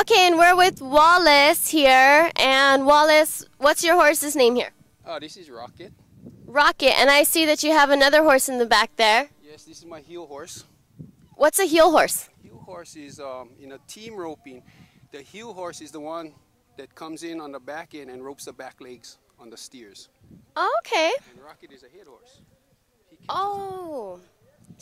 Okay, and we're with Wallace here. And Wallace, what's your horse's name here? Oh, this is Rocket. Rocket. And I see that you have another horse in the back there. Yes, this is my heel horse. What's a heel horse? Heel horse is um, in a team roping. The heel horse is the one that comes in on the back end and ropes the back legs on the steers. Okay. And Rocket is a head horse. He Oh.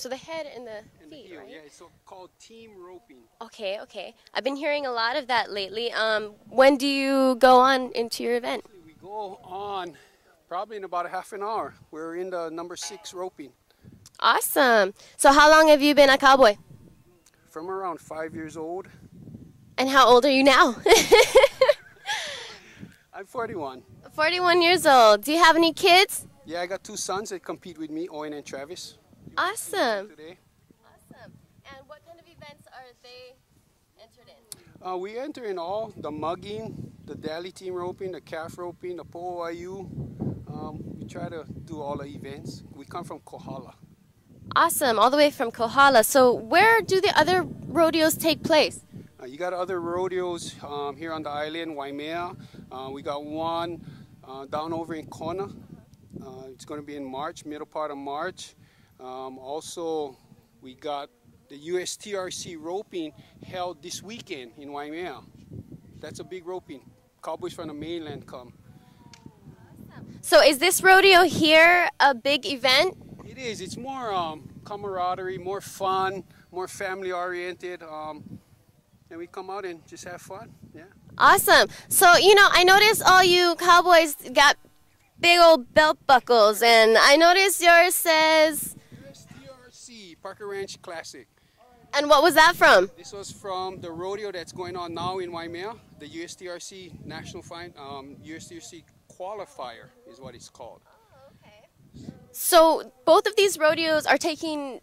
So the head and the the feet, heel. right? Yeah, it's so called team roping. Okay, okay. I've been hearing a lot of that lately. Um, when do you go on into your event? We go on probably in about a half an hour. We're in the number six roping. Awesome. So how long have you been a cowboy? From around five years old. And how old are you now? I'm 41. 41 years old. Do you have any kids? Yeah, I got two sons that compete with me, Owen and Travis. Awesome. Today. Awesome. And what kind of events are they entered in? Uh, we enter in all the mugging, the dally team roping, the calf roping, the POIU. Um, we try to do all the events. We come from Kohala. Awesome. All the way from Kohala. So where do the other rodeos take place? Uh, you got other rodeos um, here on the island, Waimea. Uh, we got one uh, down over in Kona. Uh, it's going to be in March, middle part of March. Um, also, we got the USTRC roping held this weekend in Waimea. That's a big roping. Cowboys from the mainland come. So is this rodeo here a big event? It is. It's more um, camaraderie, more fun, more family oriented. Um, and we come out and just have fun. Yeah. Awesome. So, you know, I noticed all you cowboys got big old belt buckles, and I noticed yours says, Parker Ranch Classic. and what was that from? This was from the rodeo that's going on now in Waimea. The USTRC National Fine, um, USTRC Qualifier is what it's called. Oh, okay. So, both of these rodeos are taking,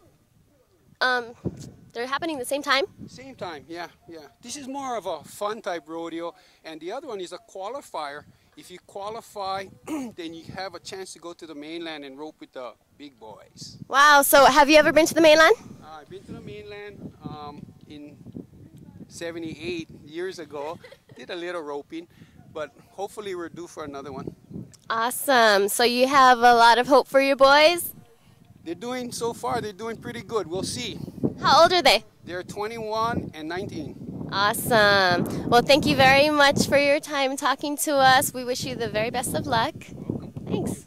um, they're happening the same time? Same time, yeah, yeah. This is more of a fun type rodeo, and the other one is a qualifier. If you qualify, then you have a chance to go to the mainland and rope with the big boys. Wow. So, have you ever been to the mainland? Uh, I've been to the mainland um, in 78 years ago. Did a little roping, but hopefully we're due for another one. Awesome. So, you have a lot of hope for your boys? They're doing so far. They're doing pretty good. We'll see. How old are they? They're 21 and 19. Awesome. Well, thank you very much for your time talking to us. We wish you the very best of luck. Thanks.